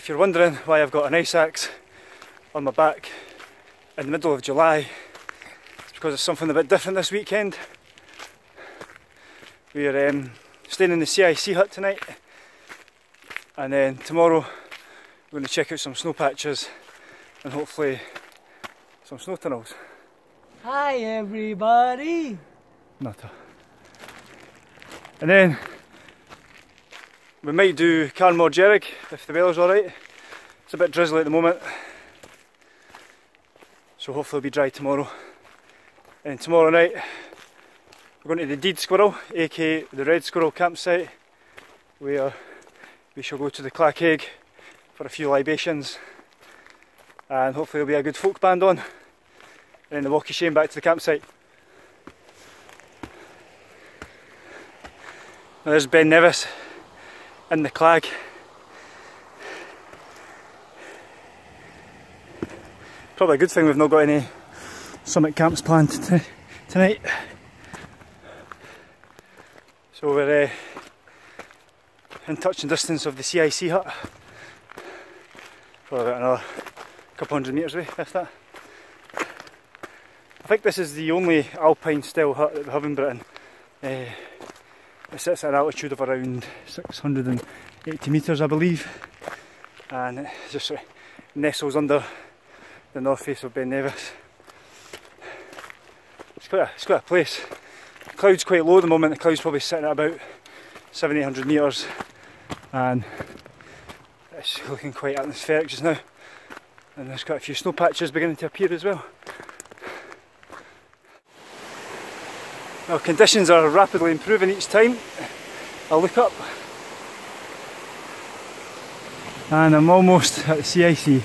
If you're wondering why I've got an ice axe on my back in the middle of July, it's because it's something a bit different this weekend. We're um, staying in the CIC hut tonight and then tomorrow we're going to check out some snow patches and hopefully some snow tunnels. Hi everybody! Nutter. And then we might do Carn Mor Dearg if the weather's alright. It's a bit drizzly at the moment. So hopefully it'll be dry tomorrow. And tomorrow night we're going to the Deed Squirrel, aka the Red Squirrel campsite, where we shall go to the Clachaig for a few libations and hopefully there'll be a good folk band on and then the walkie shame back to the campsite. Now there's Ben Nevis in the clag. Probably a good thing we've not got any summit camps planned tonight. So we're uh, in touch and distance of the CIC hut. Probably about another couple hundred metres away, if that. I think this is the only alpine style hut that we have in Britain. Uh, it sits at an altitude of around 680 metres, I believe, and it just nestles under the north face of Ben Nevis. It's quite a, it's quite a place. The cloud's quite low at the moment, the cloud's probably sitting at about 700 metres, and it's looking quite atmospheric just now. And there's quite a few snow patches beginning to appear as well. Well, conditions are rapidly improving each time I look up. And I'm almost at CIC.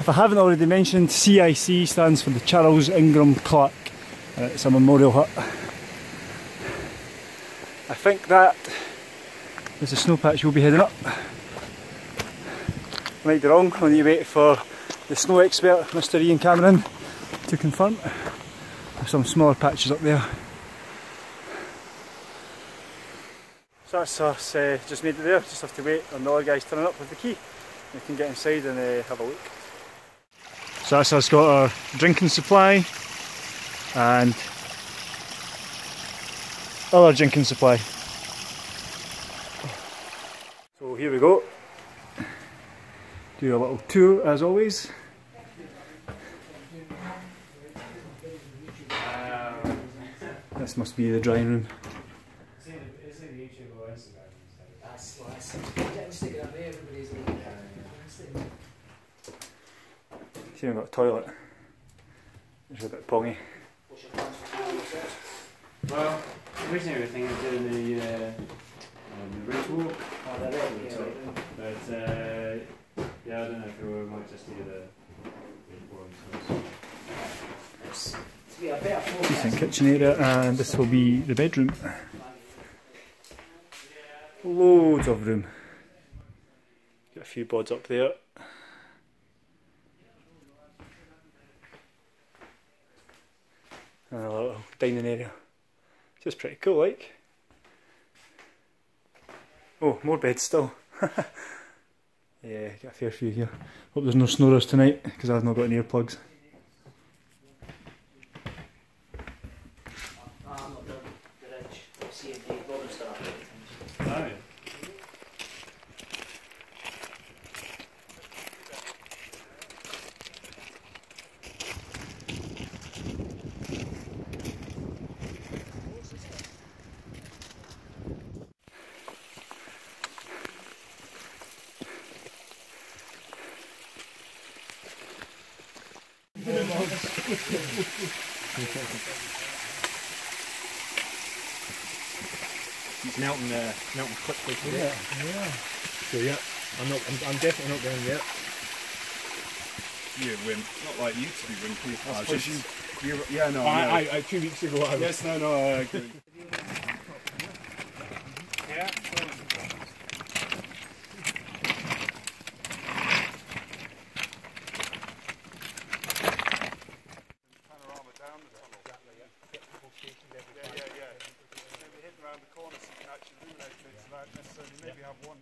If I haven't already mentioned, CIC stands for the Charles Inglis Clark and uh, it's a memorial hut. I think that is the snow patch we'll be heading up. Might be wrong, I need to wait for the snow expert, Mr Iain Cameron, to confirm some smaller patches up there. So that's us uh, just made it there, just have to wait on the other guys turning up with the key. We can get inside and uh, have a look. So that's us got our drinking supply and other drinking supply. So here we go. Do a little tour as always. This must be the drying room. It's even got a toilet. It's a bit pongy. Well, originally we were thinking of doing the, uh, um, the ridge walk, but uh, yeah, I don't know if we might just do the Decent kitchen area and this will be the bedroom. Loads of room. Got a few boards up there. And a little dining area. Just pretty cool like. Oh, more beds still. yeah, got a fair few here. Hope there's no snorers tonight because I've not got any earplugs. He's melting, uh, melting quickly. Yeah, yeah. So yeah, I'm not. I'm, I'm definitely not going yet. You wimp. Not like you to be wimpy. I Oh, suppose just- you, you, yeah, no, I, no. I, I, two weeks ago, I was. yes, no, no, I agree. Yeah. Panorama down the tunnel. Yeah, yeah, yeah. Maybe actually without necessarily maybe have one.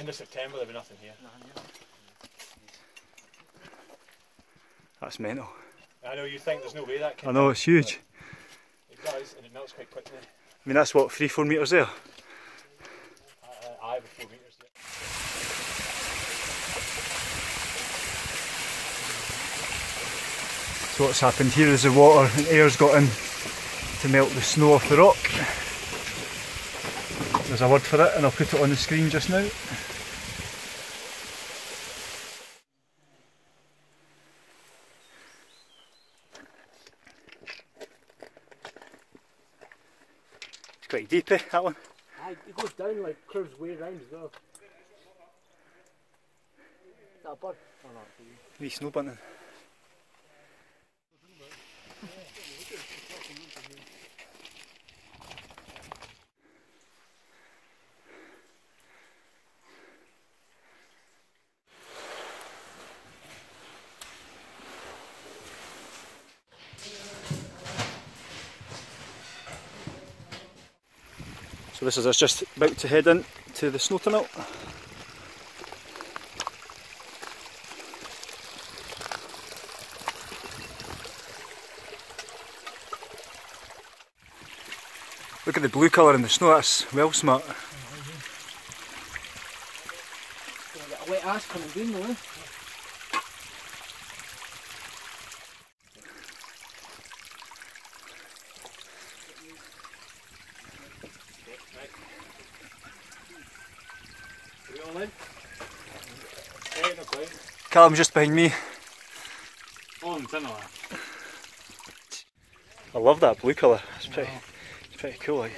End of September there'll be nothing here. That's mental. I know you think there's no way that can. I know, it's huge. It does, and it melts quite quickly. I mean, that's what, three, four metres there? I, I, I have four metres there. So what's happened here is the water and air's got in to melt the snow off the rock. There's a word for it and I'll put it on the screen just now. Deep, eh, that one? Aye, it goes down like curves way round as well. Is that a bird? Oh, no, it's a wee. Snow bunting. So this is us just about to head in to the snow tunnel. Look at the blue colour in the snow, that's well smart. A wet ass coming down though, eh? Are we all in? Yeah, no quite. Callum's just behind me. I love that blue colour, it's pretty, it's pretty cool. Like.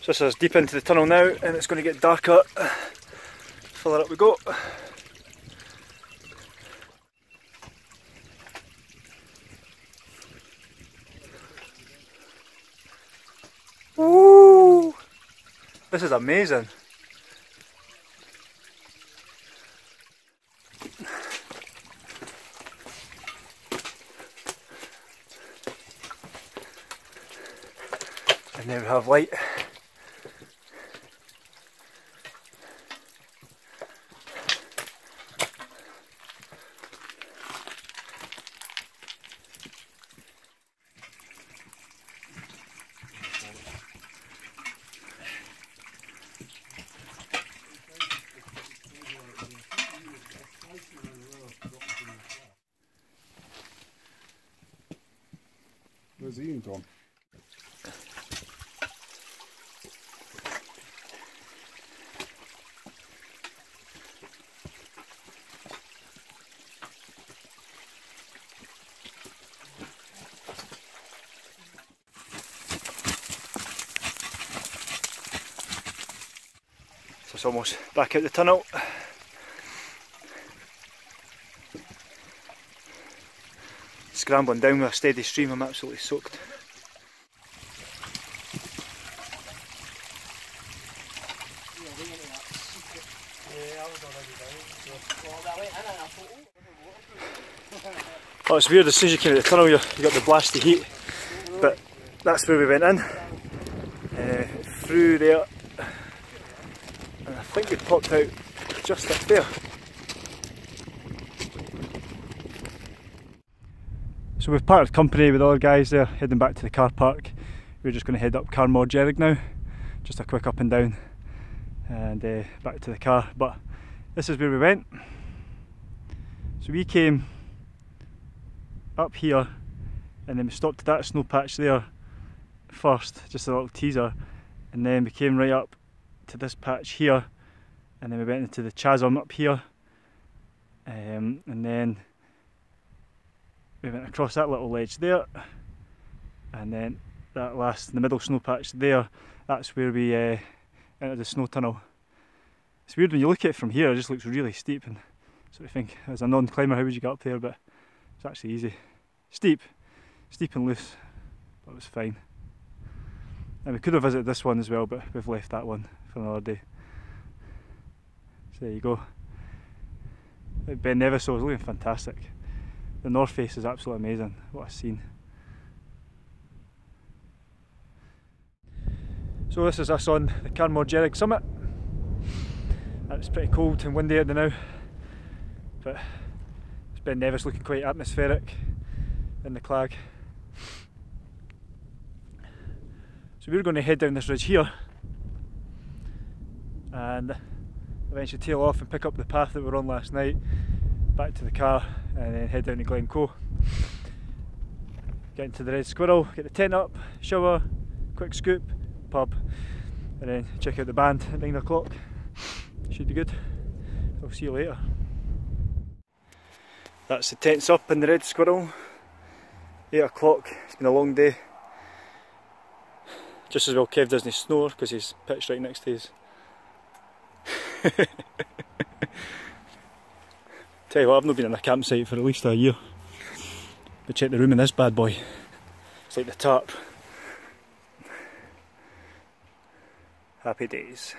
So this is deep into the tunnel now and it's going to get darker. Further up we go. Woo! This is amazing. Have light. Where's Iain gone? It's almost back out the tunnel. Scrambling down with a steady stream, I'm absolutely soaked. Oh, it's weird, as soon as you came out of the tunnel, you, you got the blasty heat, but that's where we went in, uh, through there, think we popped out just up there. So we've parted company with other guys there, heading back to the car park. We're just going to head up Carn Mor Dearg now, just a quick up and down, and uh, back to the car. But this is where we went. So we came up here, and then we stopped at that snow patch there first, just a little teaser, and then we came right up to this patch here, and then we went into the chasm up here, um, and then we went across that little ledge there, and then that last, the middle snow patch there, that's where we uh, entered the snow tunnel. It's weird when you look at it from here, it just looks really steep, and sort of think, as a non-climber, how would you get up there? But it's actually easy. Steep, steep and loose, but it was fine. And we could have visited this one as well, but we've left that one for another day. There you go. Ben Nevis is looking fantastic. The north face is absolutely amazing. What a scene. So this is us on the Carn Mor Dearg summit. It's pretty cold and windy out there now, but it's Ben Nevis looking quite atmospheric in the Clag. So we're going to head down this ridge here and eventually tail off and pick up the path that we were on last night back to the car and then head down to Glencoe. Get into the Red Squirrel, get the tent up, shower, quick scoop, pub, and then check out the band at 9 o'clock. Should be good. I'll see you later. That's the tents up in the Red Squirrel. 8 o'clock, it's been a long day. Just as well Kev doesn't snore because he's pitched right next to his. Tell you what, I've not been in a campsite for at least a year. But check the room in this bad boy. It's like the tarp. Happy days.